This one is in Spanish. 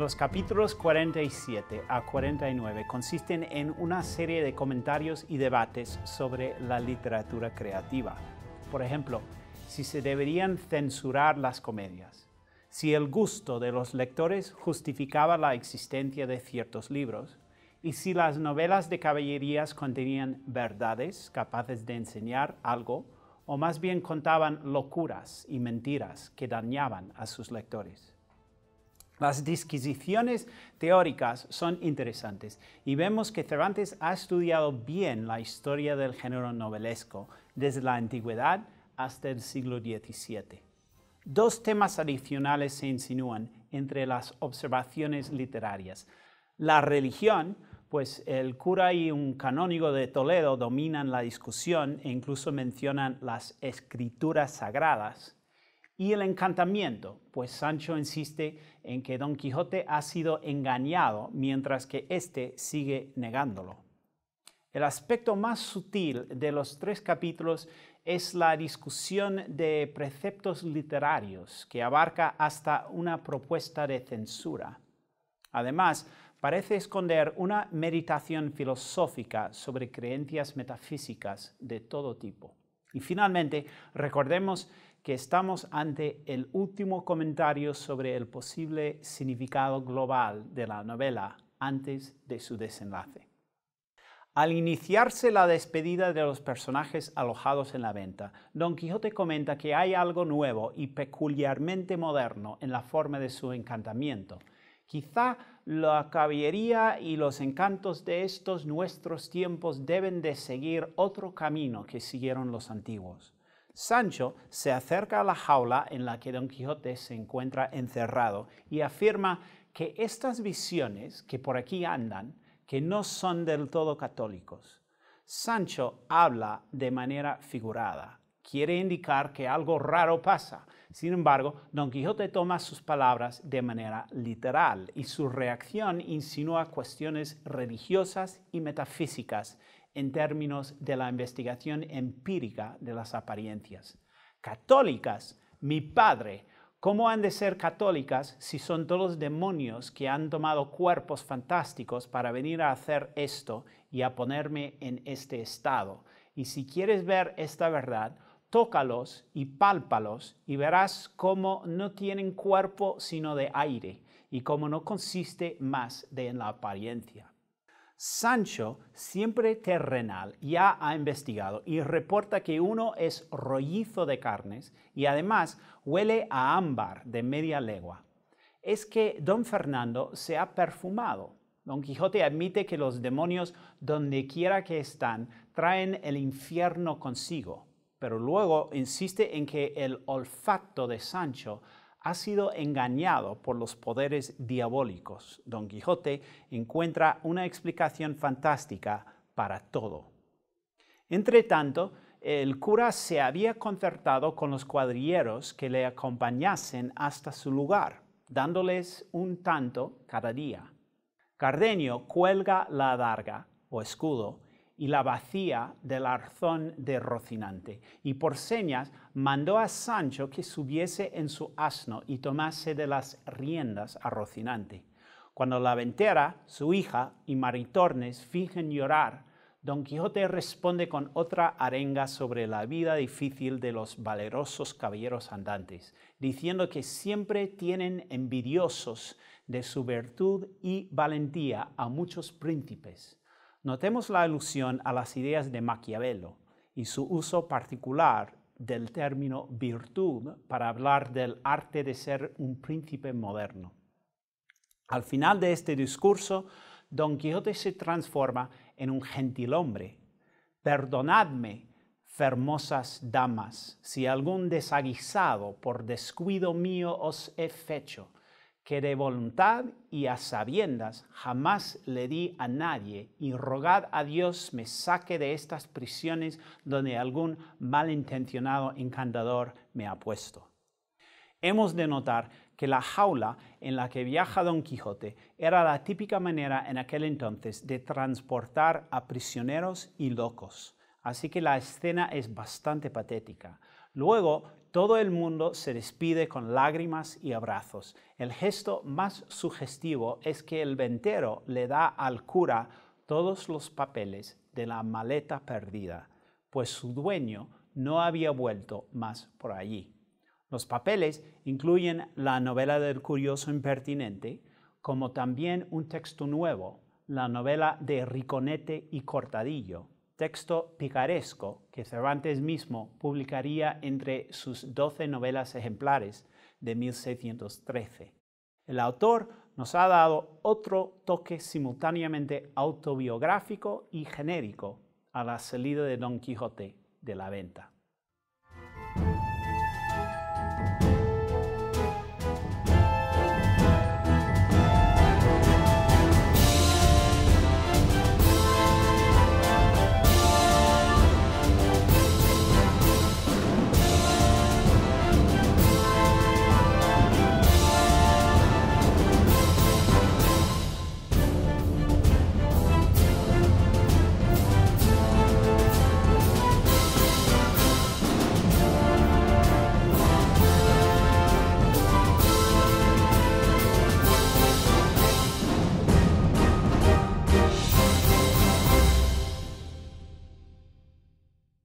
Los capítulos 47 a 49 consisten en una serie de comentarios y debates sobre la literatura creativa. Por ejemplo, si se deberían censurar las comedias, si el gusto de los lectores justificaba la existencia de ciertos libros, y si las novelas de caballerías contenían verdades capaces de enseñar algo, o más bien contaban locuras y mentiras que dañaban a sus lectores. Las disquisiciones teóricas son interesantes y vemos que Cervantes ha estudiado bien la historia del género novelesco desde la antigüedad hasta el siglo XVII. Dos temas adicionales se insinúan entre las observaciones literarias. La religión, pues el cura y un canónigo de Toledo dominan la discusión e incluso mencionan las escrituras sagradas, y el encantamiento, pues Sancho insiste en que Don Quijote ha sido engañado mientras que éste sigue negándolo. El aspecto más sutil de los tres capítulos es la discusión de preceptos literarios que abarca hasta una propuesta de censura. Además, parece esconder una meditación filosófica sobre creencias metafísicas de todo tipo. Y finalmente, recordemos que estamos ante el último comentario sobre el posible significado global de la novela antes de su desenlace. Al iniciarse la despedida de los personajes alojados en la venta, Don Quijote comenta que hay algo nuevo y peculiarmente moderno en la forma de su encantamiento. Quizá la caballería y los encantos de estos nuestros tiempos deben de seguir otro camino que siguieron los antiguos. Sancho se acerca a la jaula en la que Don Quijote se encuentra encerrado y afirma que estas visiones que por aquí andan, que no son del todo católicos. Sancho habla de manera figurada, quiere indicar que algo raro pasa. Sin embargo, Don Quijote toma sus palabras de manera literal y su reacción insinúa cuestiones religiosas y metafísicas en términos de la investigación empírica de las apariencias. Católicas, mi padre, ¿cómo han de ser católicas si son todos demonios que han tomado cuerpos fantásticos para venir a hacer esto y a ponerme en este estado? Y si quieres ver esta verdad, tócalos y pálpalos y verás cómo no tienen cuerpo sino de aire y cómo no consiste más de en la apariencia. Sancho, siempre terrenal, ya ha investigado y reporta que uno es rollizo de carnes y además huele a ámbar de media legua. Es que don Fernando se ha perfumado. Don Quijote admite que los demonios, donde quiera que están, traen el infierno consigo, pero luego insiste en que el olfato de Sancho ha sido engañado por los poderes diabólicos. Don Quijote encuentra una explicación fantástica para todo. Entre tanto, el cura se había concertado con los cuadrilleros que le acompañasen hasta su lugar, dándoles un tanto cada día. Cardenio cuelga la adarga o escudo y la vacía del arzón de Rocinante, y por señas mandó a Sancho que subiese en su asno y tomase de las riendas a Rocinante. Cuando la ventera, su hija y Maritornes fingen llorar, Don Quijote responde con otra arenga sobre la vida difícil de los valerosos caballeros andantes, diciendo que siempre tienen envidiosos de su virtud y valentía a muchos príncipes Notemos la alusión a las ideas de Maquiavelo y su uso particular del término virtud para hablar del arte de ser un príncipe moderno. Al final de este discurso, Don Quijote se transforma en un gentilhombre. Perdonadme, fermosas damas, si algún desaguisado por descuido mío os he fecho que de voluntad y a sabiendas jamás le di a nadie, y rogad a Dios me saque de estas prisiones donde algún malintencionado encantador me ha puesto. Hemos de notar que la jaula en la que viaja Don Quijote era la típica manera en aquel entonces de transportar a prisioneros y locos. Así que la escena es bastante patética. Luego, todo el mundo se despide con lágrimas y abrazos. El gesto más sugestivo es que el ventero le da al cura todos los papeles de la maleta perdida, pues su dueño no había vuelto más por allí. Los papeles incluyen la novela del curioso impertinente, como también un texto nuevo, la novela de Riconete y Cortadillo, texto picaresco que Cervantes mismo publicaría entre sus doce novelas ejemplares de 1613. El autor nos ha dado otro toque simultáneamente autobiográfico y genérico a la salida de Don Quijote de la venta.